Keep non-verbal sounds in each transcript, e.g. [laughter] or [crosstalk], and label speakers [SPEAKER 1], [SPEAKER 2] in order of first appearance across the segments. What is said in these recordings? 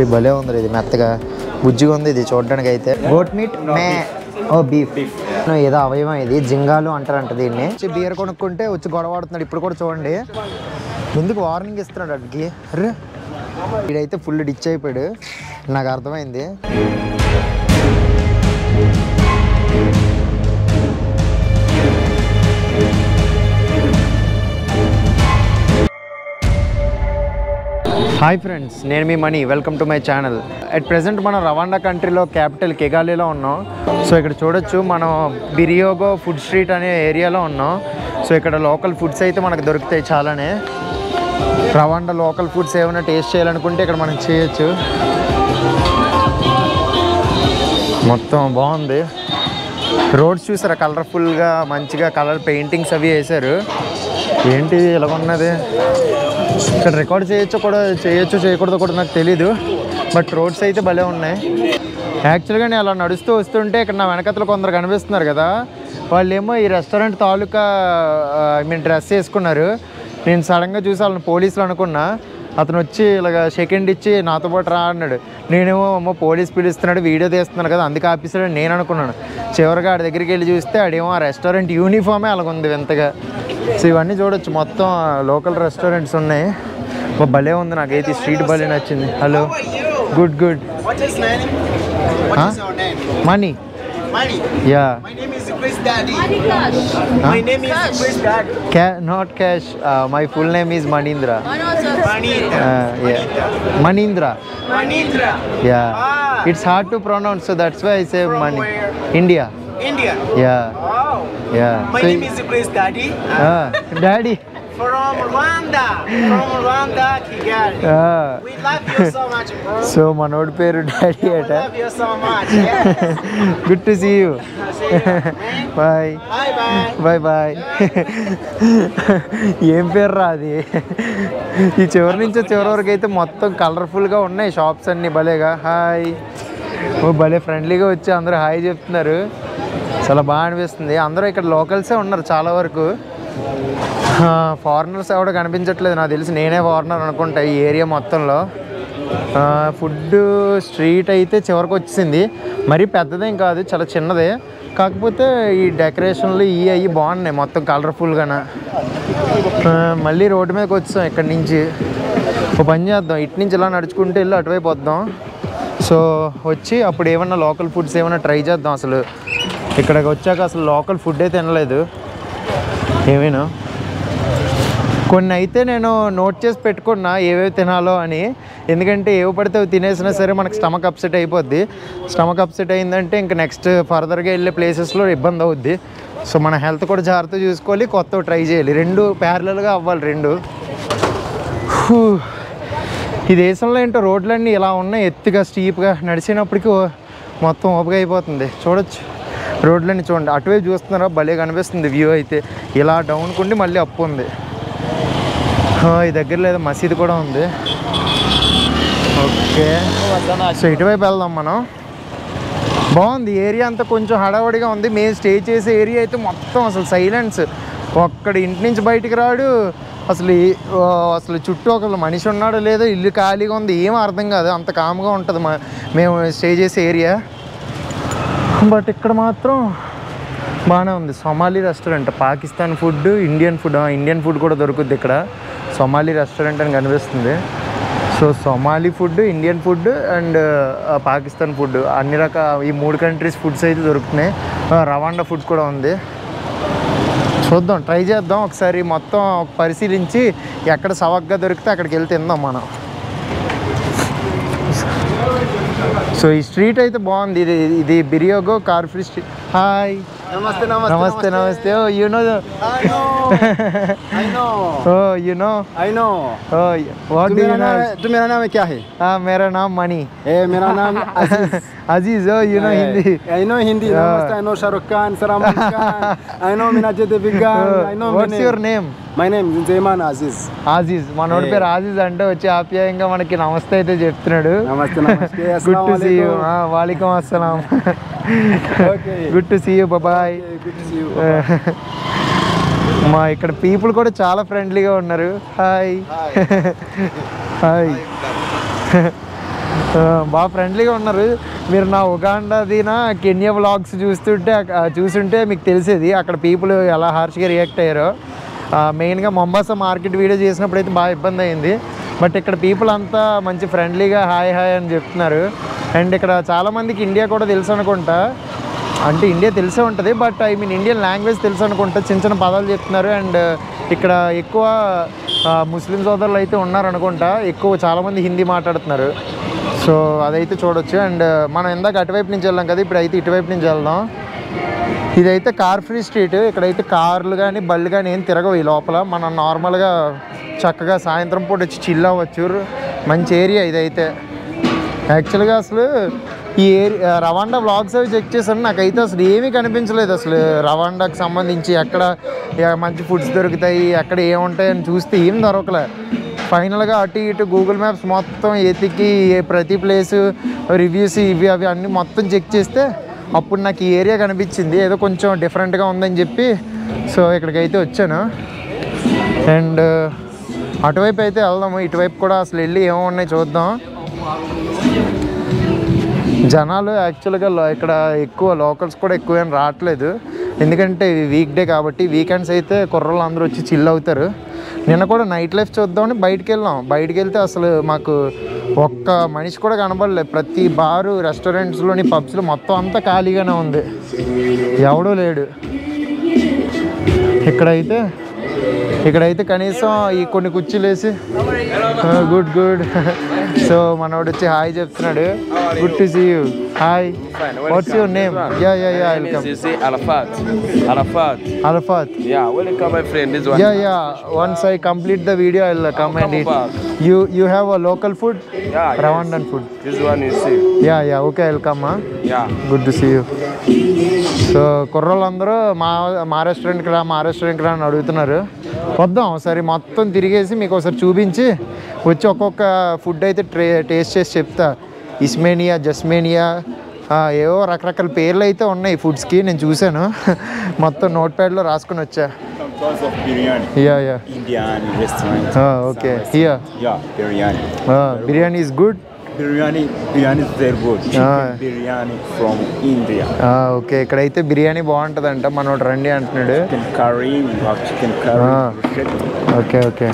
[SPEAKER 1] ఇది భలే ఉంది ఇది మెత్తగా. బుజ్జిగా ఉంది ఇది చూడడానికి అయితే గోట్ మీట్ మే ఓ బీఫ్. ఏదో అవయవం ఇది. జింగాలు అంటారంట దీన్ని. వచ్చి బియర్ కొనుక్కుంటే వచ్చి గొడవ ఆడుతున్నాడు ఇప్పుడు కూడా చూడండి. ఎందుకు వార్నింగ్ ఇస్తున్నాడు అడిగి అరే వీడైతే ఫుల్ డిచ్ అయిపోయాడు. నాకు అర్థమైంది. హాయ్ ఫ్రెండ్స్ నేను మీ Mani welcome to my channel. At present మనం రవాండా కంట్రీలో క్యాపిటల్ కెగాలిలో ఉన్నాం. సో ఇక్కడ చూడొచ్చు మనం బిరియోగో ఫుడ్ స్ట్రీట్ అనే ఏరియాలో ఉన్నాం. సో ఇక్కడ లోకల్ ఫుడ్స్ అయితే మనకు దొరుకుతాయి చాలానే. రవాండా లోకల్ ఫుడ్స్ ఏమైనా టేస్ట్ చేయాలనుకుంటే ఇక్కడ మనం చేయొచ్చు. మొత్తం బాగుంది. రోడ్స్ చూసారా? కలర్ఫుల్గా మంచిగా కలర్ పెయింటింగ్స్ అవి వేశారు. ఏంటి ఇలా ఉన్నది ఇక్కడ రికార్డ్ చేయొచ్చు కూడా చేయొచ్చు చేయకూడదు కూడా నాకు తెలీదు. బట్ రోడ్స్ అయితే భలే ఉన్నాయి. యాక్చువల్గా నేను అలా నడుస్తూ వస్తుంటే ఇక్కడ నా వెనకతలు కొందరు కనిపిస్తున్నారు కదా. వాళ్ళు ఏమో ఈ రెస్టారెంట్ తాలూకా ఐ మీన్ డ్రెస్ వేసుకున్నారు. నేను సడన్గా చూసి వాళ్ళని పోలీసులు అనుకున్నా. అతను వచ్చి ఇలాగ సెకండ్ ఇచ్చి నాతో పాటు రా అన్నాడు. నేనేమో అమ్మో పోలీస్ పిలుస్తున్నాడు వీడియో తీస్తున్నాడు కదా అందుకే ఆపిస్తాడు నేను అనుకున్నాను. చివరిగా ఆడి దగ్గరికి వెళ్ళి చూస్తే ఆడేమో ఆ రెస్టారెంట్ యూనిఫామే అలాగ ఉంది వింతగా. సో ఇవన్నీ చూడొచ్చు. మొత్తం లోకల్ రెస్టారెంట్స్ ఉన్నాయి. భలే ఉంది నాకు నాకైతే స్ట్రీట్ భలే నచ్చింది.
[SPEAKER 2] Hello. Good
[SPEAKER 1] good.
[SPEAKER 2] Money. Yeah. Not
[SPEAKER 1] cash.
[SPEAKER 2] My full name is Manindra. Manindra.
[SPEAKER 1] Yeah. It's hard to pronounce that's
[SPEAKER 2] why
[SPEAKER 1] I
[SPEAKER 2] save
[SPEAKER 1] money
[SPEAKER 2] India yeah.
[SPEAKER 1] Yeah
[SPEAKER 2] My name is Chris Daddy.
[SPEAKER 1] Daddy
[SPEAKER 2] From Rwanda. From Rwanda, Kigali. We love you so much, bro.
[SPEAKER 1] So మనోడి పేరు Daddy
[SPEAKER 2] We
[SPEAKER 1] అట
[SPEAKER 2] love you so much. Yeah.
[SPEAKER 1] Good to see you
[SPEAKER 2] See you.
[SPEAKER 1] Bye
[SPEAKER 2] Bye bye.
[SPEAKER 1] Bye bye ఏం పేరు రా అది ఈ చివరి నుంచి చివరి వరకు అయితే మొత్తం కలర్ఫుల్గా ఉన్నాయి షాప్స్ అన్ని భలేగా హాయ్ ఓ భలే ఫ్రెండ్లీగా వచ్చి అందరూ హాయ్ చెప్తున్నారు చాలా బాగా అనిపిస్తుంది. అందరూ ఇక్కడ లోకల్సే ఉన్నారు చాలా వరకు. ఫారినర్స్ ఎవడ కనిపించట్లేదు నాకు తెలిసి. నేనే ఫారినర్ అనుకుంటా ఈ ఏరియా మొత్తంలో. ఫుడ్ స్ట్రీట్ అయితే చివరికి వచ్చేసింది. మరీ పెద్దదేం కాదు చాలా చిన్నదే. కాకపోతే ఈ డెకరేషన్లు ఇవి అవి బాగున్నాయి మొత్తం కలర్ఫుల్గా మళ్ళీ రోడ్డు మీదకి వచ్చాం ఇక్కడి నుంచి. ఒక పని చేద్దాం. ఇటు నుంచి ఇలా నడుచుకుంటూ వెళ్ళి అటువైపు వద్దాం. సో వచ్చి అప్పుడు ఏమన్నా లోకల్ ఫుడ్స్ ఏమైనా ట్రై చేద్దాం అసలు. ఇక్కడికి వచ్చాక అసలు లోకల్ ఫుడ్ అయితే తినలేదు. ఏమైనా? కొన్ని అయితే నేను నోట్ చేసి పెట్టుకున్నా ఏవేవి తినాలో అని. ఎందుకంటే ఏవి పడితే అవి తినేసినా సరే మనకు స్టమక్ అప్సెట్ అయిపోద్ది. స్టమక్ అప్సెట్ అయిందంటే ఇంకా నెక్స్ట్ ఫర్దర్గా వెళ్ళే ప్లేసెస్లో ఇబ్బంది అవుద్ది. సో మన హెల్త్ కూడా జాగ్రత్త చూసుకోవాలి కొత్త ట్రై చేయాలి. రెండు ప్యారలల్గా అవ్వాలి రెండు. హూ. ఈ దేశంలో ఏంటో రోడ్లన్నీ ఇలా ఉన్నాయి ఎత్తుగా స్టీప్గా నడిచినప్పటికీ మొత్తం ఓపిక అయిపోతుంది. చూడొచ్చు. రోడ్లన్నీ చూడండి. అటువైపు చూస్తున్నారా? భలే కనిపిస్తుంది వ్యూ అయితే. ఇలా డౌన్కుండి మళ్ళీ అప్పు ఉంది. ఈ దగ్గరలో ఏదో మసీదు కూడా ఉంది. ఓకే. సో ఇటువైపు వెళ్దాం మనం. బాగుంది. ఏరియా అంతా కొంచెం హడావడిగా ఉంది. మేము స్టే చేసే ఏరియా అయితే మొత్తం అసలు సైలెన్స్ ఒక్కడ ఇంటి నుంచి బయటికి రాడు. అసలు అసలు చుట్టూ ఒకళ్ళు మనిషి ఉన్నాడో లేదో ఇల్లు ఖాళీగా ఉంది. ఏం అర్థం కాదు. అంత కామ్గా ఉంటుంది మా మేము స్టే చేసే ఏరియా. బట్ ఇక్కడ మాత్రం బాగానే ఉంది. Somali restaurant. Pakistan food Indian food Indian food కూడా దొరుకుద్ది ఇక్కడ. సొమాలి రెస్టారెంట్ అని కనిపిస్తుంది. So Somali food Indian food and Pakistan food. అన్ని రకాల ఈ మూడు కంట్రీస్ ఫుడ్స్ అయితే దొరుకుతున్నాయి. రవాండా ఫుడ్ కూడా ఉంది. చూద్దాం ట్రై చేద్దాం. ఒకసారి మొత్తం పరిశీలించి ఎక్కడ సవగ్గా దొరికితే అక్కడికి వెళ్ళి తిందాం మనం. సో ఈ స్ట్రీట్ అయితే బాగుంది ఇది ఇది బిరియోగో car free street hi
[SPEAKER 2] Namaste, namaste.
[SPEAKER 1] నమస్తే నమస్తే oh you know
[SPEAKER 2] I know. I know.
[SPEAKER 1] Oh you know
[SPEAKER 2] I know.
[SPEAKER 1] Oh what
[SPEAKER 2] to
[SPEAKER 1] do
[SPEAKER 2] मेरा
[SPEAKER 1] यू
[SPEAKER 2] नाम
[SPEAKER 1] नो
[SPEAKER 2] है- तू मेरा नाम है क्या है
[SPEAKER 1] मेरा नाम मनी
[SPEAKER 2] ए मेरा नाम Aziz,
[SPEAKER 1] oh, you know yeah, Hindi.
[SPEAKER 2] I know Hindi.
[SPEAKER 1] Yeah.
[SPEAKER 2] Namaste, I know Shahrukh Khan, Salman Khan. I know Minaj Devigan. I know
[SPEAKER 1] What's name. your name?
[SPEAKER 2] My name జయమాన్ Aziz
[SPEAKER 1] Aziz మనోడి పేరు Aziz అంటే వచ్చి ఆప్యాయంగా మనకి నమస్తే అయితే చెప్తున్నాడు
[SPEAKER 2] నమస్తే
[SPEAKER 1] వాలికం అస్సలం
[SPEAKER 2] good to see you bye
[SPEAKER 1] మా ఇక్కడ పీపుల్ కూడా చాలా ఫ్రెండ్లీగా ఉన్నారు హాయ్ హాయ్ బాగా ఫ్రెండ్లీగా ఉన్నారు. మీరు నా ఉగాండాది కెన్యా వ్లాగ్స్ చూస్తుంటే అక్క- చూస్తుంటే మీకు తెలిసేది. అక్కడ పీపుల్ ఎలా హార్ష్గా రియాక్ట్ అయ్యారో. మెయిన్గా మొంబాసా మార్కెట్ వీడియో చేసినప్పుడు అయితే బాగా ఇబ్బంది అయింది. బట్ ఇక్కడ పీపుల్ అంతా మంచి ఫ్రెండ్లీగా హాయ్ హాయ్ అని చెప్తున్నారు. అండ్ ఇక్కడ చాలామందికి ఇండియా కూడా తెలుసు అనుకుంటా. అంటే ఇండియా తెలిసే ఉంటుంది. But I mean Indian language తెలుసు అనుకుంటా. చిన్న చిన్న పదాలు చెప్తున్నారు. అండ్ ఇక్కడ ఎక్కువ ముస్లిం సోదరులు అయితే ఉన్నారు అనుకుంటా. ఎక్కువ చాలామంది హిందీ మాట్లాడుతున్నారు. సో అదైతే చూడొచ్చు. అండ్ మనం ఇందాక అటువైపు నుంచి వెళ్ళాం కదా ఇప్పుడు అయితే ఇటువైపు నుంచి వెళ్దాం. ఇదైతే కార్ ఫ్రీ స్ట్రీట్. ఇక్కడైతే కార్లు కానీ బళ్ళు కానీ ఏం తిరగవు ఈ లోపల. మనం నార్మల్గా చక్కగా సాయంత్రం పూట వచ్చి చిల్ అవ్వచ్చు. మంచి ఏరియా ఇదైతే. యాక్చువల్గా అసలు ఈ ఏరియా రవాండా బ్లాగ్స్ అవి చెక్ చేశాను. నాకైతే అసలు ఏమీ కనిపించలేదు. అసలు రవాండాకి సంబంధించి ఎక్కడ మంచి ఫుడ్స్ దొరుకుతాయి ఎక్కడ ఏముంటాయని చూస్తే ఏం దొరకలే. ఫైనల్గా అటు ఇటు గూగుల్ మ్యాప్స్ మొత్తం ఎతికి ప్రతి ప్లేస్ రివ్యూస్ ఇవి అవి అన్నీ మొత్తం చెక్ చేస్తే అప్పుడు నాకు ఈ ఏరియా కనిపించింది. ఏదో కొంచెం డిఫరెంట్గా ఉందని చెప్పి సో ఇక్కడికైతే వచ్చాను. అండ్ అటువైపు అయితే వెళ్దాము. ఇటువైపు కూడా అసలు వెళ్ళి ఏమో ఉన్నాయి చూద్దాం. జనాలు యాక్చువల్గా ఇక్కడ ఎక్కువ లోకల్స్ కూడా ఎక్కువ ఏం రావట్లేదు. ఎందుకంటే వీక్ డే కాబట్టి వీకెండ్స్ అయితే కుర్రలు అందరూ వచ్చి చిల్ అవుతారు. నిన్న కూడా నైట్ లైఫ్ చూద్దామని బయటికి వెళ్ళాం. బయటికి వెళ్తే అసలు మాకు ఒక్క మనిషి కూడా కనబడలేదు. ప్రతి బారు రెస్టారెంట్స్లోని పబ్స్లో మొత్తం అంతా ఖాళీగానే ఉంది. ఎవడూ లేడు. ఇక్కడైతే ఇక్కడైతే కనీసం ఈ కొన్ని కుర్చీలు వేసి గుడ్ గుడ్ సో మనోడు వచ్చి హాయ్ చెప్తున్నాడు good to see you hi what's your name yeah yeah
[SPEAKER 3] yeah welcome. Arafat. Arafat Yeah, welcome my friend. This one.
[SPEAKER 1] Yeah yeah once I complete the video I
[SPEAKER 3] come
[SPEAKER 1] and back. You you
[SPEAKER 3] have a
[SPEAKER 1] local food.
[SPEAKER 3] Rwandan food you see.
[SPEAKER 1] Yeah yeah okay welcome
[SPEAKER 3] Yeah.
[SPEAKER 1] Good to see you so కుర్రోళ్ళందరూ మా మా రెస్టారెంట్కి రా మా రెస్టారెంట్కి రా అని అడుగుతున్నారు. వద్దాం ఒకసారి మొత్తం తిరిగేసి మీకు ఒకసారి చూపించి వచ్చి ఒక్కొక్క ఫుడ్ అయితే ట్రే టేస్ట్ చేసి చెప్తా. ఇస్మేనియా జస్మేనియా ఏవో రకరకాల పేర్లు అయితే ఉన్నాయి ఫుడ్స్కి నేను చూశాను. మొత్తం నోట్ ప్యాడ్లో రాసుకొని వచ్చా.
[SPEAKER 4] Yeah
[SPEAKER 1] yeah. Okay
[SPEAKER 4] biryani. Biryani is good
[SPEAKER 1] biryani
[SPEAKER 4] biryani very good
[SPEAKER 1] okay ఇక్కడైతే బిర్యానీ బాగుంటుందంట. మన రండి అంటున్నాడు.
[SPEAKER 4] Curry chicken curry
[SPEAKER 1] okay
[SPEAKER 4] okay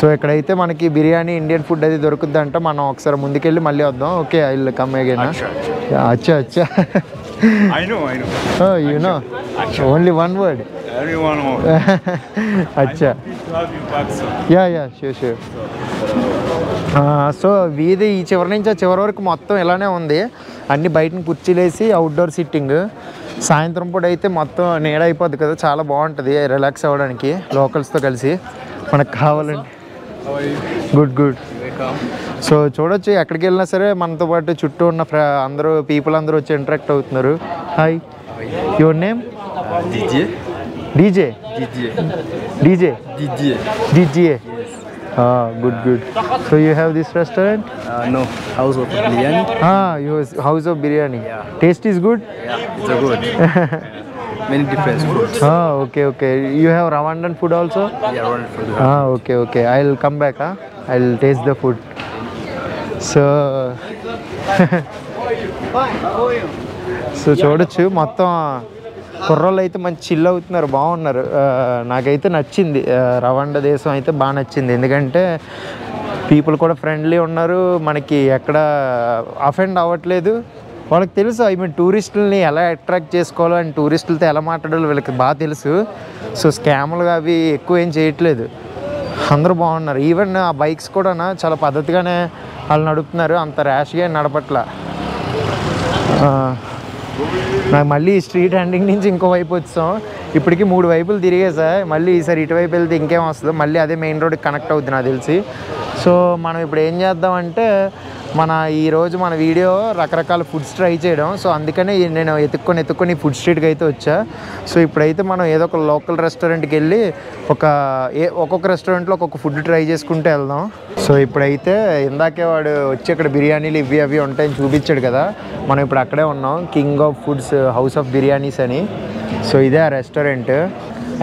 [SPEAKER 1] so ఇక్కడైతే మనకి బిర్యానీ ఇండియన్ ఫుడ్ అది దొరుకుద్దంట మనం ఒకసారి ముందుకెళ్ళి మళ్ళీ వద్దాం. Okay I will come
[SPEAKER 4] again
[SPEAKER 1] అచ్చా అచ్చా
[SPEAKER 4] I you know
[SPEAKER 1] only
[SPEAKER 4] one word
[SPEAKER 1] అచ్చా. Yeah yeah sure sure so వీధి ఈ చివరి నుంచి ఆ చివరి వరకు మొత్తం ఇలానే ఉంది. అన్ని బయటని కుర్చీలేసి అవుట్డోర్ సిట్టింగ్ సాయంత్రం పూట అయితే మొత్తం నీడ అయిపోద్ది కదా చాలా బాగుంటుంది రిలాక్స్ అవ్వడానికి లోకల్స్తో కలిసి. మనకు కావాలంటే. గుడ్ గుడ్ సో చూడొచ్చు ఎక్కడికి వెళ్ళినా సరే మనతో పాటు చుట్టూ ఉన్న ఫ్ర అందరూ పీపుల్ అందరూ వచ్చి ఇంటరాక్ట్ అవుతున్నారు. Hi your name
[SPEAKER 3] Didier.
[SPEAKER 1] DJ
[SPEAKER 3] Didier.
[SPEAKER 1] DJ
[SPEAKER 3] Didier.
[SPEAKER 1] DGA. Ah, good, good. So you have this restaurant?
[SPEAKER 3] Uh, no, house of biryani.
[SPEAKER 1] Ah, your house of biryani. Taste is good.
[SPEAKER 3] Yeah, it's a good. [laughs] Many different foods.
[SPEAKER 1] Ah, okay, okay. You have Rwandan food also?
[SPEAKER 3] Yeah, one for the
[SPEAKER 1] Ah, okay, okay. I'll come back. Huh? I'll taste the food. So. So చూడొచ్చు మొత్తం కుర్రోళ్ళు అయితే మంచి chill అవుతున్నారు బాగున్నారు. నాకైతే నచ్చింది. ఆ, రవాండా దేశం అయితే బాగా నచ్చింది. ఎందుకంటే పీపుల్ కూడా ఫ్రెండ్లీ ఉన్నారు. మనకి ఎక్కడ అఫెండ్ అవ్వట్లేదు. వాళ్ళకి తెలుసు ఐ మీన్ టూరిస్టులని ఎలా అట్రాక్ట్ చేసుకోవాలో అండ్ టూరిస్టులతో ఎలా మాట్లాడాలో వీళ్ళకి బాగా తెలుసు. సో స్కాములు అవి ఎక్కువ ఏం చేయట్లేదు. అందరూ బాగున్నారు. ఈవెన్ ఆ బైక్స్ కూడా చాలా పద్ధతిగానే వాళ్ళు నడుపుతున్నారు. అంత ర్యాష్గా నడపట్ల. నాకు మళ్ళీ స్ట్రీట్ ఎండింగ్ నుంచి ఇంకో వైపు వచ్చాం. ఇప్పటికి మూడు వైపులు తిరిగేసా మళ్ళీ ఈసారి ఇటువైపు వెళ్తే ఇంకేం వస్తుందో మళ్ళీ అదే మెయిన్ రోడ్కి కనెక్ట్ అవుద్ది నాకు తెలిసి. సో మనం ఇప్పుడు ఏం చేద్దామంటే మన ఈరోజు మన వీడియో రకరకాల ఫుడ్స్ ట్రై చేయడం. సో అందుకనే నేను ఎత్తుక్కొని ఎత్తుక్కొని ఫుడ్ స్ట్రీట్కి అయితే వచ్చా. సో ఇప్పుడైతే మనం ఏదో ఒక లోకల్ రెస్టారెంట్కి వెళ్ళి ఒక ఏ ఒక్కొక్క రెస్టారెంట్లో ఒక్కొక్క ఫుడ్ ట్రై చేసుకుంటూ వెళ్దాం. సో ఇప్పుడైతే ఇందాకే వాడు వచ్చి ఇక్కడ బిర్యానీలు ఇవి అవి ఉంటాయని చూపించాడు కదా. మనం ఇప్పుడు అక్కడే ఉన్నాం. King of foods house of biryanis అని. సో ఇదే ఆ రెస్టారెంట్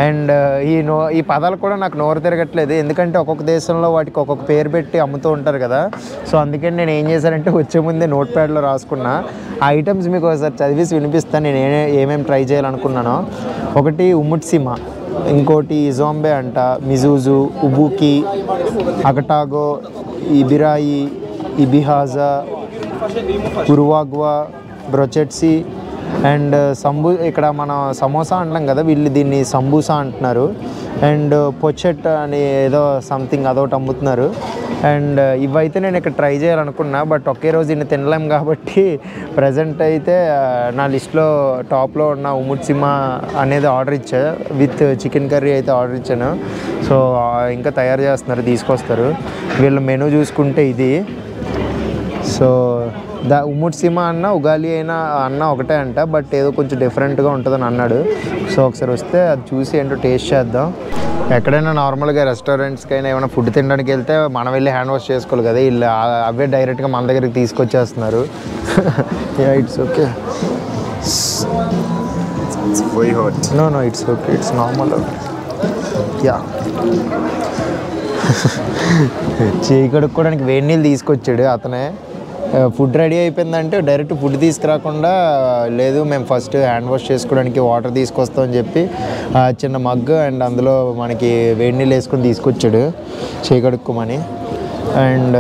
[SPEAKER 1] అండ్ ఈ నో ఈ పదాలు కూడా నాకు నోరు తిరగట్లేదు. ఎందుకంటే ఒక్కొక్క దేశంలో వాటికి ఒక్కొక్క పేరు పెట్టి అమ్ముతూ ఉంటారు కదా. సో అందుకని నేను ఏం చేశానంటే వచ్చే ముందే నోట్ ప్యాడ్లో రాసుకున్నా. ఆ ఐటమ్స్ మీకు ఒకసారి చదివేసి వినిపిస్తాను. నేను ఏ ఏమేమి ట్రై చేయాలనుకున్నానో. ఒకటి ఉమ్ముట్సిమా ఇంకోటి ఇజోంబే అంట మిజూజు ఉబుకి అకటాగో ఇబిరాయి ఇబిహాజా ఉరువాగ్వా బ్రొచెట్సి అండ్ సంబు ఇక్కడ మనం సమోసా అంటాం కదా వీళ్ళు దీన్ని సంబూసా అంటున్నారు. అండ్ పొచ్చెట్ అని ఏదో సంథింగ్ అదొకటి అమ్ముతున్నారు. అండ్ ఇవైతే నేను ఇక్కడ ట్రై చేయాలనుకున్నా బట్ ఒకే రోజు ఇన్ని తినలేం కాబట్టి ప్రజెంట్ అయితే నా లిస్ట్లో టాప్లో ఉన్న ఉముట్సిమా అనేది ఆర్డర్ ఇచ్చా. విత్ చికెన్ కర్రీ అయితే ఆర్డర్ ఇచ్చాను. సో ఇంకా తయారు చేస్తున్నారు తీసుకొస్తారు. వీళ్ళ మెనూ చూసుకుంటే ఇది. సో ద ఉమ్ముట్సీమ అన్న ఉగాలి అయినా అన్న ఒకటే అంట బట్ ఏదో కొంచెం డిఫరెంట్గా ఉంటుందని అన్నాడు. సో ఒకసారి వస్తే అది చూసి ఏంటో టేస్ట్ చేద్దాం. ఎక్కడైనా నార్మల్గా రెస్టారెంట్స్కి అయినా ఏమైనా ఫుడ్ తినడానికి వెళ్తే మనం వెళ్ళి హ్యాండ్ వాష్ చేసుకోవాలి కదా వీళ్ళు అవే డైరెక్ట్గా మన దగ్గరికి తీసుకొచ్చేస్తున్నారు.
[SPEAKER 4] It's okay.
[SPEAKER 1] No no it's okay it's normal yeah చేయి కడుక్కోవడానికి వేడి నీళ్ళు తీసుకొచ్చాడు అతనే. ఫుడ్ రెడీ అయిపోయిందంటే డైరెక్ట్ ఫుడ్ తీసుకురాకుండా లేదు మేము ఫస్ట్ హ్యాండ్ వాష్ చేసుకోవడానికి వాటర్ తీసుకొస్తామని చెప్పి చిన్న మగ్ అండ్ అందులో మనకి వేడి నీళ్ళు వేసుకొని తీసుకొచ్చాడు చేకడుక్కోమని. అండ్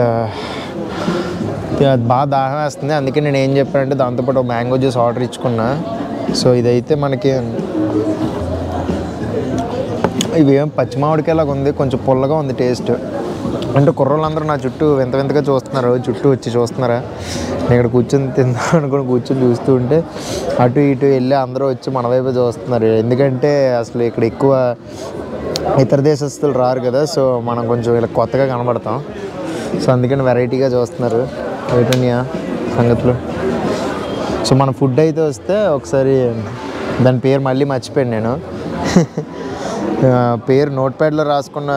[SPEAKER 1] బాగా దాహం వేస్తుంది. అందుకే నేను ఏం చెప్పానంటే దాంతోపాటు ఒక మ్యాంగో జ్యూస్ ఆర్డర్ ఇచ్చుకున్నా. సో ఇదైతే మనకి ఇవి ఏం పచ్చి మామిడికాయలాగా ఉంది కొంచెం పుల్లగా ఉంది టేస్ట్ అంటే కుర్రోళ్ళందరూ నా చుట్టూ వింత వింతగా చూస్తున్నారు. చుట్టూ వచ్చి చూస్తున్నారా? నేను ఇక్కడ కూర్చొని తిందాం అనుకుని కూర్చొని చూస్తూ ఉంటే అటు ఇటు వెళ్ళి అందరూ వచ్చి మన వైపు చూస్తున్నారు. ఎందుకంటే అసలు ఇక్కడ ఎక్కువ ఇతర దేశస్తులు రారు కదా సో మనం కొంచెం ఇలా కొత్తగా కనబడతాం. సో అందుకని వెరైటీగా చూస్తున్నారు. ఏంటన్యా సంగతులు? సో మన ఫుడ్ అయితే వస్తే ఒకసారి దాని పేరు మళ్ళీ మర్చిపోయాను నేను. పేరు నోట్ ప్యాడ్లో రాసుకున్న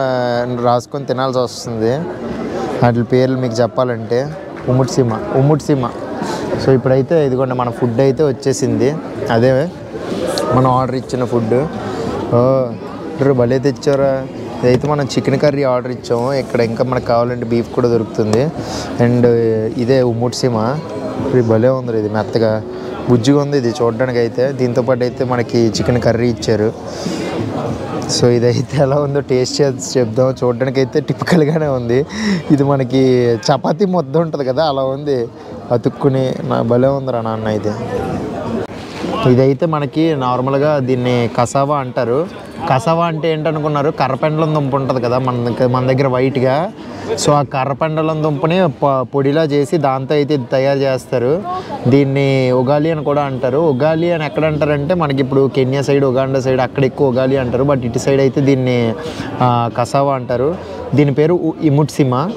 [SPEAKER 1] రాసుకొని తినాల్సి వస్తుంది. వాటి పేర్లు మీకు చెప్పాలంటే ఉమ్ముట్సీమ ఉమ్ముట్సీమ సో ఇప్పుడైతే ఇదిగోండి మన ఫుడ్ అయితే వచ్చేసింది. అదే మనం ఆర్డర్ ఇచ్చిన ఫుడ్. ఓ భలే తెచ్చారా? ఇదైతే మనం చికెన్ కర్రీ ఆర్డర్ ఇచ్చాము. ఇక్కడ ఇంకా మనకు కావాలంటే బీఫ్ కూడా దొరుకుతుంది. అండ్ ఇదే ఉమ్ముట్సీమ భలే ఉంది ఇది మెత్తగా. బుజ్జిగా ఉంది ఇది చూడడానికి అయితే దీంతో పాటు అయితే మనకి చికెన్ కర్రీ ఇచ్చారు. సో ఇదైతే ఎలా ఉందో టేస్ట్ చేసి చెప్దాం. చూడడానికి అయితే టిపికల్గానే ఉంది. ఇది మనకి చపాతీ ముద్ద ఉంటుంది కదా అలా ఉంది. అతుక్కుని నా భలే ఉందిరా నాన్న అయితే ఇదైతే మనకి నార్మల్గా దీన్ని కసావా అంటారు. కసావా అంటే ఏంటనుకున్నారు? కర్రపెండలం దుంప ఉంటుంది కదా మన దగ్గర మన దగ్గర వైట్గా. సో ఆ కర్రపెండలం దుంపని పొడిలా చేసి దాంతో అయితే తయారు చేస్తారు. దీన్ని ఉగాలి అని కూడా అంటారు. ఉగాలి అని ఎక్కడ అంటారంటే మనకి ఇప్పుడు కెన్యా సైడ్ ఉగాండా సైడ్ అక్కడ ఎక్కువ ఉగాలి అంటారు. బట్ ఇటు సైడ్ అయితే దీన్ని కసావా అంటారు. దీని పేరు ఉ- ఇముట్సిమా.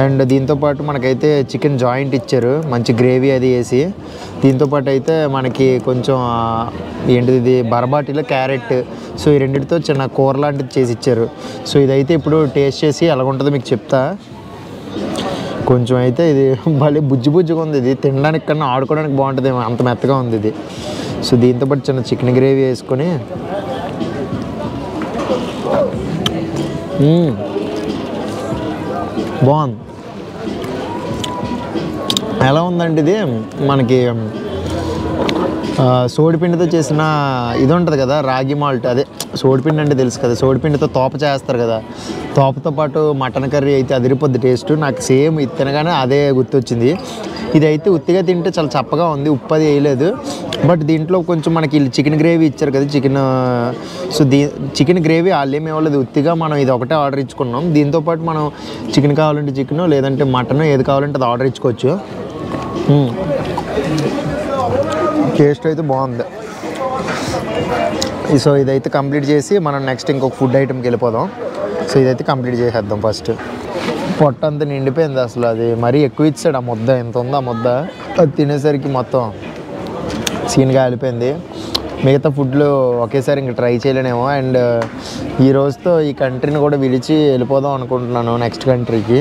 [SPEAKER 1] అండ్ దీంతోపాటు మనకైతే చికెన్ జాయింట్ ఇచ్చారు. మంచి గ్రేవీ అది వేసి. దీంతోపాటు అయితే మనకి కొంచెం ఏంటిది ఇది? బరబాటిలో క్యారెట్. సో ఈ రెండింటితో చిన్న కూర లాంటిది చేసి ఇచ్చారు. సో ఇదైతే ఇప్పుడు టేస్ట్ చేసి ఎలాగుంటుందో మీకు చెప్తా. కొంచెం అయితే ఇది [laughs] భలే బుజ్జి బుజ్జిగా ఉంది ఇది. తినడానికి కన్నా ఆడుకోవడానికి బాగుంటుంది అంత మెత్తగా ఉంది ఇది. సో దీంతోపాటు చిన్న చికెన్ గ్రేవీ వేసుకొని. బాగుంది. ఎలా ఉందంటే ఇది? మనకి సోడిపిండితో చేసిన ఇది ఉంటుంది కదా రాగి మాల్ట్ అదే సోడిపిండి అంటే తెలుసు కదా సోడిపిండితో తోప చేస్తారు కదా. తోపతో పాటు మటన్ కర్రీ అయితే అదిరిపోద్ది టేస్ట్. నాకు సేమ్ ఇది తినగానే అదే గుర్తొచ్చింది. ఇది అయితే ఉత్తిగా తింటే చాలా చప్పగా ఉంది ఉప్పు అది వేయలేదు. బట్ దీంట్లో కొంచెం మనకి చికెన్ గ్రేవీ ఇచ్చారు కదా chicken so the chicken gravy వాళ్ళు ఏమి ఇవ్వలేదు. ఉత్తిగా మనం ఇది ఒకటే ఆర్డర్ ఇచ్చుకున్నాం. దీంతోపాటు మనం చికెన్ కావాలంటే చికెన్ లేదంటే మటన్ ఏది కావాలంటే అది ఆర్డర్ ఇచ్చుకోవచ్చు. టేస్ట్ అయితే బాగుంది. సో ఇదైతే కంప్లీట్ చేసి మనం నెక్స్ట్ ఇంకొక ఫుడ్ ఐటెంకి వెళ్ళిపోదాం. సో ఇదైతే కంప్లీట్ చేసేద్దాం ఫస్ట్. పొట్ట అంతా నిండిపోయింది అసలు అది. మరీ ఎక్కువ ఇచ్చాడు ఆ ముద్ద. ఎంత ఉందో ఆ ముద్ద. అది తినేసరికి మొత్తం సీన్గా వెళ్ళిపోయింది మిగతా ఫుడ్లు ఒకేసారి ఇంకా ట్రై చేయలేనేమో. అండ్ ఈ రోజుతో ఈ కంట్రీని కూడా విడిచి వెళ్ళిపోదాం అనుకుంటున్నాను నెక్స్ట్ కంట్రీకి.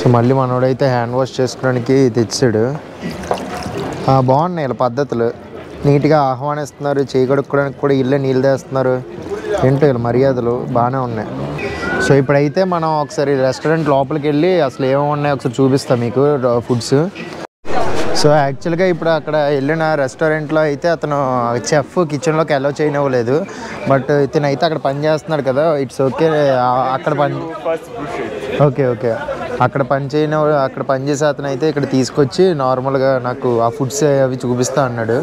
[SPEAKER 1] సో మళ్ళీ మనోడైతే హ్యాండ్ వాష్ చేసుకోవడానికి తెచ్చాడు. బాగున్నాయి ఇలా పద్ధతులు నీట్గా ఆహ్వానిస్తున్నారు చేయగడుక్కోవడానికి కూడా ఇల్లే నీళ్ళు తెస్తున్నారు ఏంటో వీళ్ళు మర్యాదలు బాగానే ఉన్నాయి సో ఇప్పుడైతే మనం ఒకసారి రెస్టారెంట్ లోపలికి వెళ్ళి అసలు ఏమేమి ఉన్నాయో ఒకసారి చూపిస్తాం మీకు ఫుడ్స్ సో యాక్చువల్గా ఇప్పుడు అక్కడ వెళ్ళిన రెస్టారెంట్లో అయితే అతను చెఫ్ కిచెన్లోకి అలౌ చేయనివ్వలేదు బట్ ఇతను అయితే అక్కడ పని చేస్తున్నాడు కదా ఇట్స్ ఓకే అక్కడ పని ఓకే ఓకే అక్కడ పని చేయని అక్కడ పని చేసే అతను అయితే ఇక్కడ తీసుకొచ్చి నార్మల్గా నాకు ఆ ఫుడ్స్ అవి చూపిస్తా అన్నాడు.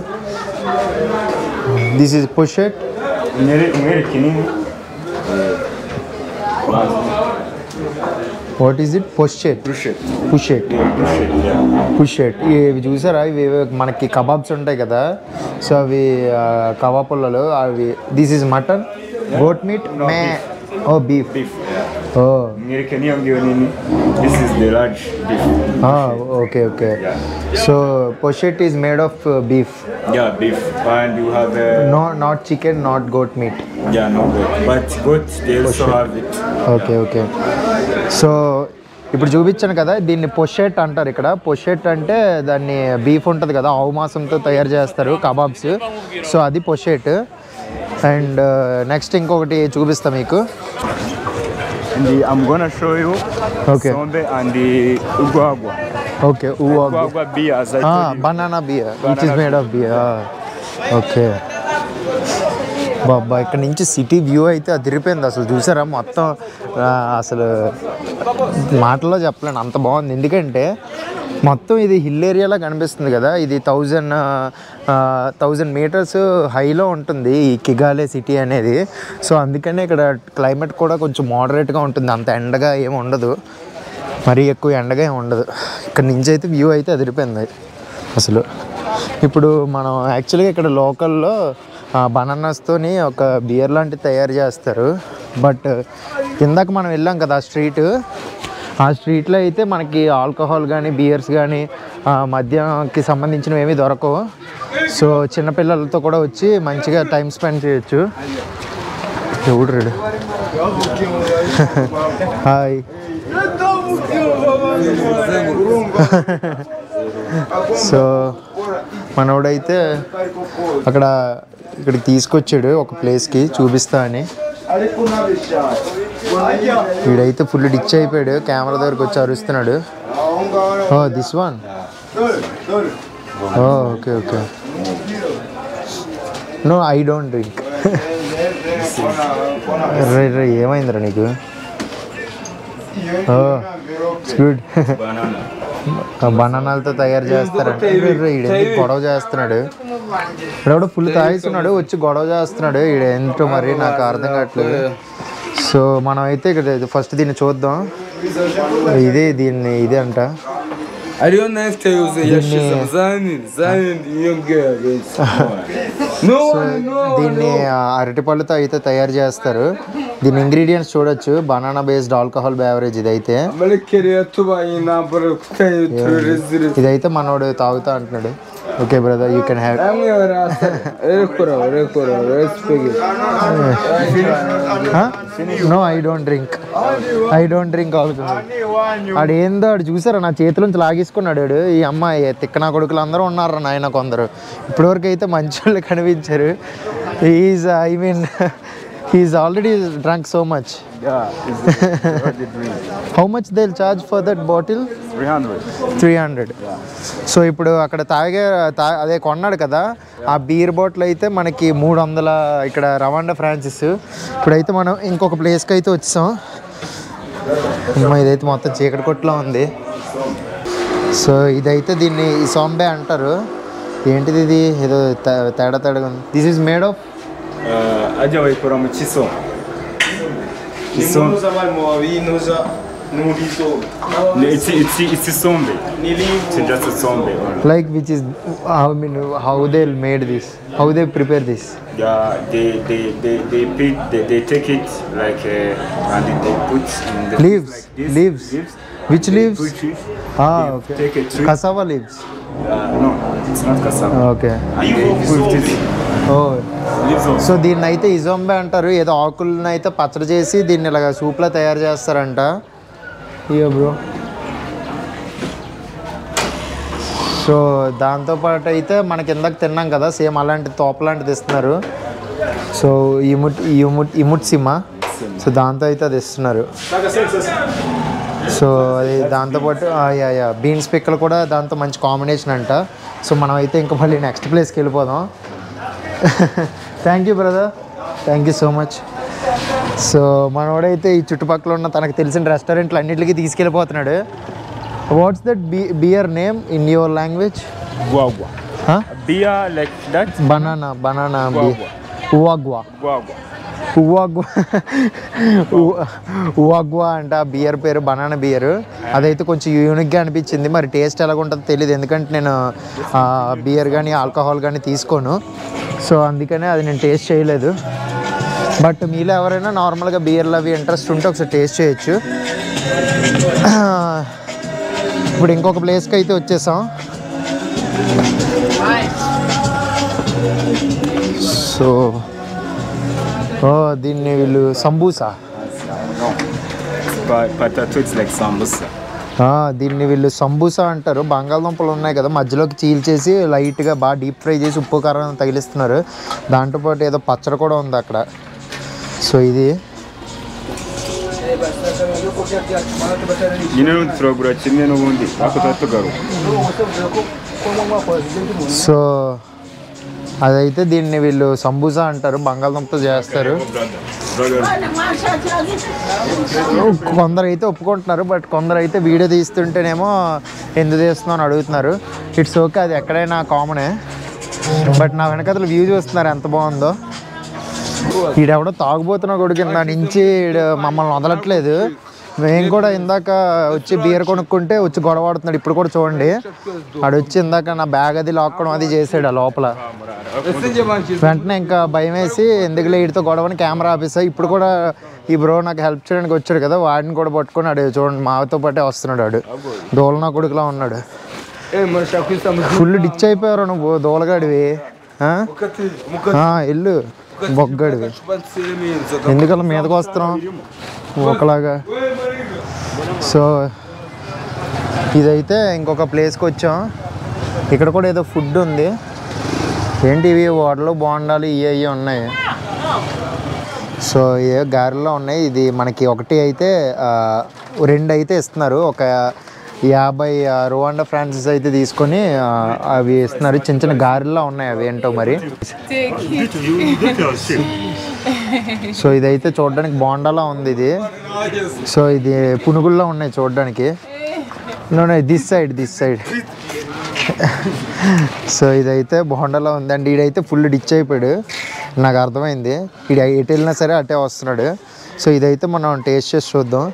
[SPEAKER 1] దిస్ ఈజ్ పుషెట్. వాట్ ఈజ్ ఇట్ పొషెట్. పుషెట్. పుషెట్ ఇవి చూసారా? ఇవి మనకి కబాబ్స్ ఉంటాయి కదా. సో అవి కబాబ్ పుల్లలు అవి this is mutton goat meat May oh
[SPEAKER 4] beef
[SPEAKER 1] Beef.
[SPEAKER 4] Umere kinini ngiyo nini. This is the large beef.
[SPEAKER 1] Okay okay so పొషెట్ is made of beef
[SPEAKER 4] Yeah, beef. And you have a
[SPEAKER 1] no not chicken not goat meat
[SPEAKER 4] yeah no goat. But goat they also have it.
[SPEAKER 1] Okay okay so ఇప్పుడు చూపించాను కదా దీన్ని పొషెట్ అంటారు ఇక్కడ. పొషెట్ అంటే దాన్ని beef ఉంటుంది కదా ఆవు మాంసంతో తయారు చేస్తారు కబాబ్స్. సో అది పొషెట్ అండ్ నెక్స్ట్ ఇంకొకటి చూపిస్తా మీకు.
[SPEAKER 4] And the, I'm gonna show you
[SPEAKER 1] Okay.
[SPEAKER 4] sombe and the ugwagwa.
[SPEAKER 1] Okay
[SPEAKER 4] Ugwagwa beer as I told you.
[SPEAKER 1] Banana beer which is made of beer okay బాబా ఇక్కడ నుంచి సిటీ వ్యూ అయితే అదిరిపోయింది అసలు. చూసారా మొత్తం? అసలు మాటల్లో చెప్పలేను. అంత బాగుంది. ఎందుకంటే మొత్తం ఇది హిల్ ఏరియాలో కనిపిస్తుంది కదా. ఇది థౌజండ్ థౌజండ్ మీటర్స్ హైలో ఉంటుంది ఈ కిగాలే సిటీ అనేది. సో అందుకనే ఇక్కడ క్లైమేట్ కూడా కొంచెం మోడరేట్గా ఉంటుంది. అంత ఎండగా ఏమి ఉండదు. మరీ ఎక్కువ ఎండగా ఏమి ఉండదు. ఇక్కడ నుంచి అయితే వ్యూ అయితే అదిరిపోయింది అసలు. ఇప్పుడు మనం యాక్చువల్గా ఇక్కడ లోకల్లో బనానాస్తోని ఒక బియర్ లాంటిది తయారు చేస్తారు. బట్ ఇందాక మనం వెళ్ళాం కదా ఆ స్ట్రీట్ ఆ స్ట్రీట్లో అయితే మనకి ఆల్కహాల్ కానీ బియర్స్ కానీ మద్యంకి సంబంధించినవి ఏమీ దొరకవు. సో చిన్నపిల్లలతో కూడా వచ్చి మంచిగా టైం స్పెండ్ చేయొచ్చు. ఎవడు హాయ్. సో మనోడైతే అక్కడ ఇక్కడికి తీసుకొచ్చాడు ఒక ప్లేస్కి చూపిస్తా అని. వీడైతే ఫుల్ డిచ్ అయిపోయాడు కెమెరా దగ్గరకు వచ్చి అరుస్తున్నాడు. ఓ this one. Oh okay okay. No I don't drink. రే రే ఏమైందిరా నీకు? ఓ గుడ్. బనానాలతో తయారు చేస్తారంటే గొడవ చేస్తున్నాడు? ఇప్పుడు ఫుల్ తాగిస్తున్నాడు వచ్చి గొడవ చేస్తున్నాడు. ఈడ ఏంటో మరి నాకు అర్థం కావట్లేదు. సో మనం అయితే ఇక్కడ ఫస్ట్ దీన్ని చూద్దాం. ఇదే దీన్ని ఇదే అంట.
[SPEAKER 3] I don't if they use the Yashizam. Zanin, Zanin, young girl. No no.
[SPEAKER 1] దీన్ని అరటిపళ్ళతో అయితే తయారు చేస్తారు దీని ఇంగ్రీడియంట్స్ చూడొచ్చు బనానా బేస్డ్ ఆల్కహాల్ బేవరేజ్ ఇదైతే. ఇదైతే మనోడు తాగుతా అంటున్నాడు okay brother you can have
[SPEAKER 3] Amwe rasa. Rekora, rekora, respect.
[SPEAKER 1] No I don't drink I don't drink alcohol ఆడు ఏందో ఆడు చూసారా? నా చేతిలోంచి లాగేసుకున్నాడు ఈ అమ్మాయి తిక్కనా కొడుకులు అందరూ ఉన్నారు నాయన కొందరు ఇప్పటివరకు అయితే మంచి వాళ్ళు కనిపించారు. Is I mean he's already drunk so much
[SPEAKER 4] Yeah, it's already.
[SPEAKER 1] How much they charge for that bottle
[SPEAKER 4] 300.
[SPEAKER 1] Three hundred so ఇప్పుడు అక్కడ తాగే తా అదే కొన్నాడు కదా ఆ బీర్ బాటిల్ అయితే మనకి మూడు వందల ఇక్కడ రవాండా ఫ్రాన్సిస్ ఇప్పుడైతే మనం ఇంకొక ప్లేస్కి అయితే వచ్చాం. ఇదైతే మొత్తం చీకటి కొట్టులో ఉంది. సో ఇదైతే దీన్ని సోంబే అంటారు. ఏంటిది ఇది? ఏదో తేడా తేడాగా ఉంది. This is made
[SPEAKER 4] of ajya bayikora mu kiso Like which
[SPEAKER 1] is uh, how I mean how they made this? How they prepare this?
[SPEAKER 4] Yeah, they they they they pick, they, they take it like uh, and they put in the
[SPEAKER 1] leaves
[SPEAKER 4] like this, leaves.
[SPEAKER 1] Which
[SPEAKER 4] leaves? leaves?
[SPEAKER 1] Ah, okay.
[SPEAKER 4] Take.
[SPEAKER 1] Cassava leaves.
[SPEAKER 4] Uh, no, it's not cassava. Okay. Oh.
[SPEAKER 1] So దీన్ని అయితే ఇజోంబే అంటారు. ఏదో ఆకులను అయితే పచ్చడి చేసి దీన్ని ఇలాగ సూప్లో తయారు చేస్తారంట. ఇయో బ్రో. సో దాంతోపాటు అయితే మనకి ఇందాక తిన్నాం కదా సేమ్ అలాంటి తోప లాంటిది ఇస్తున్నారు సో ఇముట్ ఇముట్ ఇముట్ సిమా సో దాంతో అయితే అది ఇస్తున్నారు సో అది దాంతోపాటు ఆ, యా యా బీన్స్ పిక్కలు కూడా దాంతో మంచి కాంబినేషన్ అంట. సో మనం అయితే ఇంకా మళ్ళీ నెక్స్ట్ ప్లేస్కి వెళ్ళిపోదాం. Thank you brother thank you so much so మనోడైతే ఈ చుట్టుపక్కల ఉన్న తనకు తెలిసిన రెస్టారెంట్లు అన్నింటికి తీసుకెళ్ళిపోతున్నాడు. What's that
[SPEAKER 4] b beer name in
[SPEAKER 1] your language?
[SPEAKER 4] Banana
[SPEAKER 1] banana
[SPEAKER 4] Guagua.
[SPEAKER 1] ఉవాగ్వా ఉవాగ్వా అంట. ఆ బియర్ పేరు బనానా బియర్. అదైతే కొంచెం యూనిక్గా అనిపించింది. మరి టేస్ట్ ఎలా ఉంటుందో తెలియదు ఎందుకంటే నేను బియర్ కానీ ఆల్కహాల్ కానీ తీసుకోను. సో అందుకనే అది నేను టేస్ట్ చేయలేదు. బట్ మీలో ఎవరైనా నార్మల్గా బియర్లు అవి ఇంట్రెస్ట్ ఉంటే ఒకసారి టేస్ట్ చేయొచ్చు. ఇప్పుడు ఇంకొక ప్లేస్కి అయితే వచ్చేసాం. సో ఓ దీన్ని వీళ్ళు సంబూసా? దీన్ని వీళ్ళు సంబూసా అంటారు. బంగాళదుంపలు ఉన్నాయి కదా మధ్యలోకి చీల్చేసి లైట్గా బాగా డీప్ ఫ్రై చేసి ఉప్పు కారం తగిలిస్తున్నారు. దాంతో పాటు ఏదో పచ్చడి కూడా ఉంది అక్కడ. సో ఇది. సో అదైతే దీన్ని వీళ్ళు సంబూసా అంటారు బంగాళదుంపతో చేస్తారు. కొందరు అయితే ఒప్పుకుంటున్నారు బట్ కొందరు అయితే వీడియో తీస్తుంటేనేమో ఎందుకు తీస్తున్నావు అని అడుగుతున్నారు. ఇట్స్ ఓకే అది ఎక్కడైనా కామనే. బట్ నా వెనకతలు వ్యూ చూస్తున్నారు ఎంత బాగుందో. ఈడెవడో తాగుబోతున్న కొడుకు నా నుంచి ఈడు మమ్మల్ని వదలట్లేదు. మేము కూడా ఇందాక వచ్చి బియర్ కొనుక్కుంటే వచ్చి గొడవ ఆడుతున్నాడు ఇప్పుడు కూడా చూడండి. ఆడు వచ్చి ఇందాక నా బ్యాగ్ అది లాక్కోవడం అది చేసాడు ఆ లోపల. వెంటనే ఇంకా భయం వేసి ఎందుకులే వీటితో గొడవని కెమెరా ఆపేసా. ఇప్పుడు కూడా ఈ బ్రో నాకు హెల్ప్ చేయడానికి వచ్చాడు కదా వాడిని కూడా పట్టుకొని ఆడు చూడండి మాతో పాటే వస్తున్నాడు ఆడు. దోలనా కొడుకులా ఉన్నాడు. ఫుల్ డిచ్ అయిపోయారు నువ్వు దోలగాడివి. ఎల్లు బొగ్గడివి. ఎందుకలా మీదకి వస్తున్నాం ఒకలాగా. సో ఇదైతే ఇంకొక ప్లేస్కి వచ్చాం. ఇక్కడ కూడా ఏదో ఫుడ్ ఉంది. ఏంటి ఇవి? వడలు బోండాలు ఇవి అవి ఉన్నాయి. సో ఏ గారెలో ఉన్నాయి. ఇది మనకి ఒకటి అయితే రెండు అయితే ఇస్తున్నారు. ఒక యాభై ఆ, రువాండా ఫ్రాన్సిస్ అయితే తీసుకొని అవి ఇస్తున్నారు. చిన్న చిన్న గారెల్లో ఉన్నాయి అవి ఏంటో మరి. [laughs] సో ఇదైతే చూడడానికి బోండాలా ఉంది ఇది. సో ఇది పునుగుల్లో ఉన్నాయి చూడడానికి. This side this side so ఇదైతే బోండాలో ఉంది. అండి ఈడైతే ఫుల్ డిచ్ అయిపోయాడు. నాకు అర్థమైంది. ఈడు ఎటు వెళ్ళినా సరే అటే వస్తున్నాడు. సో ఇదైతే మనం టేస్ట్ చేసి చూద్దాం.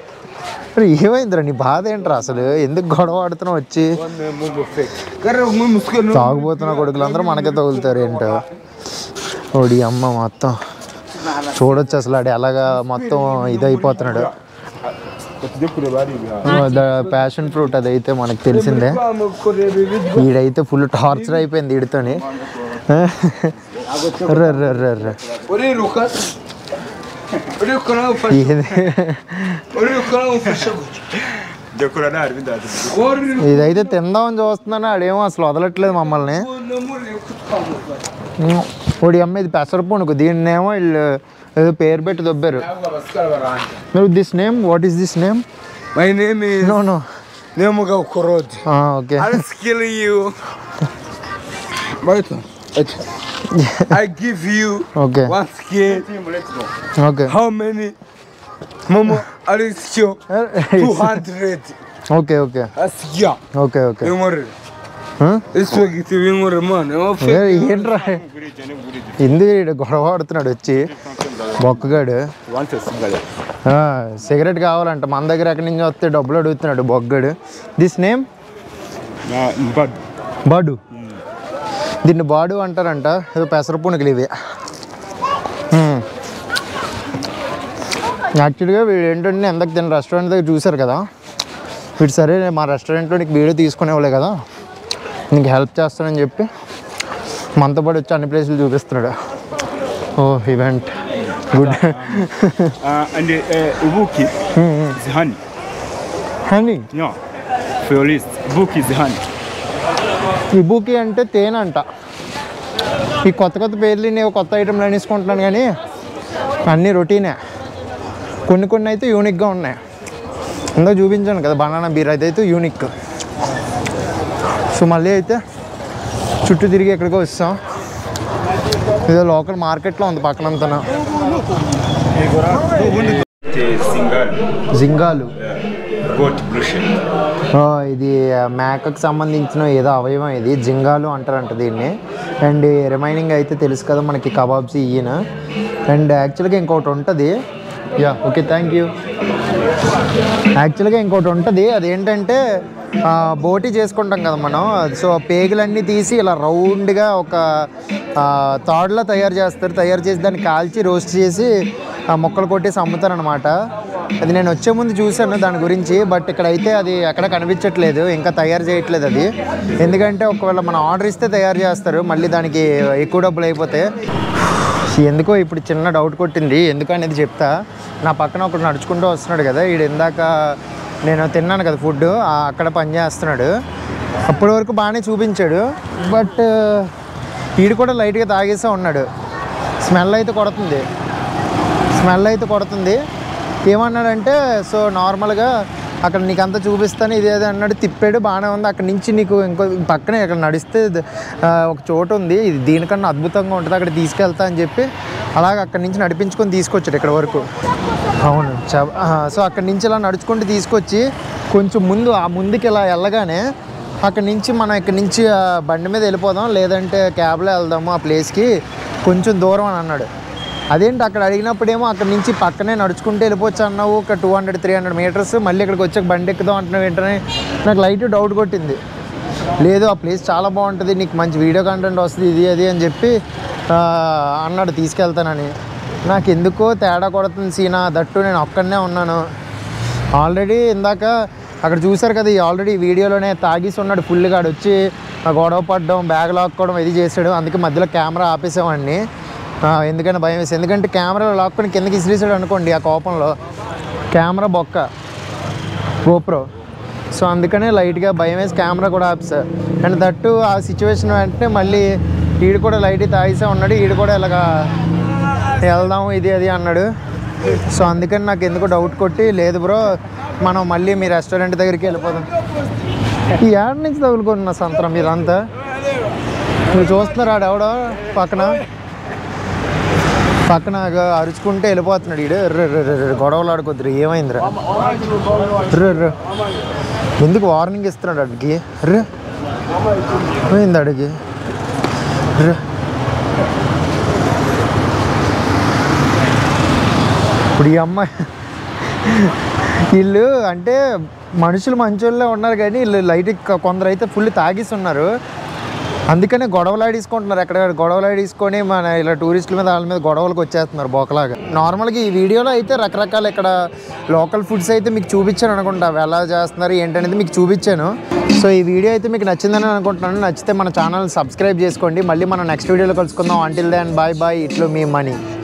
[SPEAKER 1] మరి ఏమైందిరా? నీ బాధ ఏంట్రా అసలు? ఎందుకు గొడవ ఆడుతున్నావు వచ్చి?
[SPEAKER 3] Cara, muito
[SPEAKER 1] అందరూ కొడుకులందరూ మనకే తగులుతారు ఏంటో. ఓడి అమ్మ మొత్తం. చూడొచ్చు అసలు ఆడు ఎలాగా మొత్తం ఇదైపోతున్నాడు. ద ప్యాషన్ ఫ్రూట్ అదైతే మనకు తెలిసిందే. వీడైతే ఫుల్ టార్చర్ అయిపోయింది వీడితోని.
[SPEAKER 3] Corre,
[SPEAKER 1] ఇదైతే తిందామని చూస్తున్నాను ఆడేమో అసలు వదలట్లేదు మమ్మల్ని.
[SPEAKER 3] Namoro, eu cutuco.
[SPEAKER 1] ఓడి అమ్మ ఇది పెసరపునుకు దీన్నేమో వీళ్ళు ఏదో పేరు పెట్టి దొబ్బారు
[SPEAKER 3] Água, mas cara, varanda.
[SPEAKER 1] నువ్వు this name what is this name
[SPEAKER 3] My name is
[SPEAKER 1] no no
[SPEAKER 3] Nemo Galcorode.
[SPEAKER 1] Okay
[SPEAKER 3] I'll kill you. Right. I give you
[SPEAKER 1] okay
[SPEAKER 3] one skin.
[SPEAKER 1] Okay
[SPEAKER 3] How many? Momo, I'll kill 200.
[SPEAKER 1] Okay okay
[SPEAKER 3] That's yeah.
[SPEAKER 1] Okay okay
[SPEAKER 3] Memori. This
[SPEAKER 1] ఏంట్రా? ఎందుకు గొడవ ఆడుతున్నాడు వచ్చి. బొక్కగాడు. Cigarette కావాలంట. మన దగ్గర ఎక్కడి నుంచి వస్తే డబ్బులు అడుగుతున్నాడు బొగ్గడు. This name? బాడు. దీన్ని బాడు అంటారంట. ఏదో పెసర పునుకులు ఇవి. యాక్చువల్గా వీడు ఏంటంటే ఎంతకు తిన్న రెస్టారెంట్ దగ్గర చూశారు కదా. వీడు సరే మా రెస్టారెంట్లో నీకు వీడియో తీసుకునేవాళ్ళే కదా. నీకు హెల్ప్ చేస్తానని చెప్పి మనతో పాటు వచ్చి అన్ని ప్లేసులు చూపిస్తున్నాడు. ఓ ఈవెంట్ గుడ్
[SPEAKER 4] honey.
[SPEAKER 1] హనీ అంటే తేనె అంట. ఈ కొత్త కొత్త పేర్లు నేను కొత్త ఐటెంలు అనేసుకుంటున్నాను కానీ అన్నీ రొటీనే కొన్ని కొన్ని అయితే యూనిక్గా ఉన్నాయి. ఇందో చూపించాను కదా బనానా బీర్ అయితే యూనిక్ సో మళ్ళీ అయితే చుట్టూ తిరిగి ఎక్కడికో వస్తాం. ఏదో లోకల్ మార్కెట్లో ఉంది పక్కనంతా
[SPEAKER 4] It is single
[SPEAKER 1] జింగాలు ఇది మేకకు సంబంధించిన ఏదో అవయవం ఇది. జింగాలు అంటారంట దీన్ని. అండ్ రిమైనింగ్ అయితే తెలుసు కదా మనకి కబాబ్స్ ఈయన అండ్ యాక్చువల్గా ఇంకోటి ఉంటుంది. Yeah okay thank you. యాక్చువల్గా ఇంకోటి ఉంటుంది. అదేంటంటే బోటి చేసుకుంటాం కదా మనం. సో పేగులన్నీ తీసి ఇలా రౌండ్గా ఒక తాడులా తయారు చేస్తారు. తయారు చేసి దాన్ని కాల్చి రోస్ట్ చేసి మొక్కలు ముక్కలు కొట్టేసి అమ్ముతారనమాట అది నేను వచ్చే ముందు చూశాను దాని గురించి బట్ ఇక్కడైతే అది ఎక్కడ కనిపించట్లేదు. ఇంకా తయారు చేయట్లేదు అది. ఎందుకంటే ఒకవేళ మనం ఆర్డర్ ఇస్తే తయారు చేస్తారు. మళ్ళీ దానికి ఎక్కువ డబ్బులు అయిపోతే. ఎందుకో ఇప్పుడు చిన్న డౌట్ కొట్టింది. ఎందుకు అనేది చెప్తా. నా పక్కన ఒకడు నడుచుకుంటూ వస్తున్నాడు కదా. వీడు ఇందాక నేను తిన్నాను కదా ఫుడ్ అక్కడ పని చేస్తున్నాడు. అప్పటి వరకు బాగానే చూపించాడు. బట్ వీడు కూడా లైట్గా తాగేసే ఉన్నాడు. స్మెల్ అయితే కొడుతుంది. స్మెల్ అయితే కొడుతుంది. ఏమన్నాడంటే సో నార్మల్గా అక్కడ నీకు అంతా చూపిస్తాను ఇదేదో అన్నాడు. తిప్పాడు బాగానే ఉంది. అక్కడ నుంచి నీకు ఇంకో పక్కనే అక్కడ నడిస్తే ఒక చోటు ఉంది. ఇది దీనికన్నా అద్భుతంగా ఉంటుంది. అక్కడ తీసుకెళ్తా అని చెప్పి అలాగ అక్కడి నుంచి నడిపించుకొని తీసుకొచ్చాడు ఇక్కడ వరకు. అవును. సో అక్కడి నుంచి ఇలా నడుచుకుంటూ తీసుకొచ్చి కొంచెం ముందు ఆ ముందుకి ఇలా వెళ్ళగానే అక్కడి నుంచి మనం ఇక్కడి నుంచి బండి మీద వెళ్ళిపోదాం లేదంటే క్యాబ్లో వెళ్దాము ఆ ప్లేస్కి కొంచెం దూరం అని అన్నాడు. అదేంటి అక్కడ అడిగినప్పుడేమో అక్కడ నుంచి పక్కనే నడుచుకుంటూ వెళ్ళిపోవచ్చు అన్నావు ఒక two hundred three hundred metres మళ్ళీ ఇక్కడికి వచ్చాక బండి ఎక్కుదాం అంటున్నావు వెంటనే నాకు లైట్ డౌట్ కొట్టింది. లేదు ఆ ప్లేస్ చాలా బాగుంటుంది నీకు మంచి వీడియో కంటెంట్ వస్తుంది ఇది అది అని చెప్పి అన్నాడు తీసుకెళ్తానని. నాకు ఎందుకో తేడా కొడుతుంది సీనా. దట్టు నేను ఒక్కడనే ఉన్నాను. ఆల్రెడీ ఇందాక అక్కడ చూశారు కదా ఈ ఆల్రెడీ వీడియోలోనే తాగేసి ఉన్నాడు. ఫుల్గా వచ్చి ఆ గొడవ పడడం బ్యాగ్ లాక్కోవడం ఇది చేశాడు. అందుకే మధ్యలో కెమెరా ఆపేసామండి ఎందుకంటే భయం వేసి. ఎందుకంటే కెమెరా లాక్కొని కిందకి ఇసిరేసాడు అనుకోండి ఆ కోపంలో. కెమెరా బొక్క. గోప్రో సో అందుకనే లైట్గా భయం వేసి కెమెరా కూడా ఆపేసా. అండ్ దట్టు ఆ సిచ్యువేషన్ వెంటనే మళ్ళీ ఈడు కూడా లైట్ తాగేసే ఉన్నాడు. ఈడు కూడా ఇలాగా వెళ్దాం ఇది అది అన్నాడు. సో అందుకని నాకు ఎందుకు డౌట్ కొట్టి లేదు బ్రో మనం మళ్ళీ మీ రెస్టారెంట్ దగ్గరికి వెళ్ళిపోదాం. ఈ ఏడ నుంచి తగులుకున్న సంతరం మీరంతా నువ్వు చూస్తున్నారు ఆడెవడో పక్కన. పక్కన అరుచుకుంటే వెళ్ళిపోతున్నాడు ఈడు. ఎర్ర గొడవలు ఆడుకోద్దురు ఏమైందిరా? ఎర్ర ఎందుకు వార్నింగ్ ఇస్తున్నాడు అడిగి రే. ఏమైంది అడిగి రే. ఇప్పుడు ఈ అమ్మాయి వీళ్ళు అంటే మనుషులు మంచోళ్ళే ఉన్నారు కానీ వీళ్ళు లైట్ కొందరు అయితే ఫుల్ తాగేసి ఉన్నారు. అందుకనే గొడవలు ఆడేసుకుంటున్నారు. ఎక్కడ గొడవలు మన ఇలా టూరిస్టుల మీద వాళ్ళ మీద గొడవలకు వచ్చేస్తున్నారు బోకలాగా. నార్మల్గా ఈ వీడియోలో అయితే రకరకాల ఇక్కడ లోకల్ ఫుడ్స్ అయితే మీకు చూపించాను అనుకుంటా. అవి ఎలా చేస్తున్నారు ఏంటనేది మీకు చూపించాను. సో ఈ వీడియో అయితే మీకు నచ్చిందని అనుకుంటున్నాను. నచ్చితే మన ఛానల్ సబ్స్క్రైబ్ చేసుకోండి. మళ్ళీ మనం నెక్స్ట్ వీడియోలో కలుసుకుందాం. అంటిల్ దాన్ బాయ్ బాయ్ ఇట్లు మీ మనీ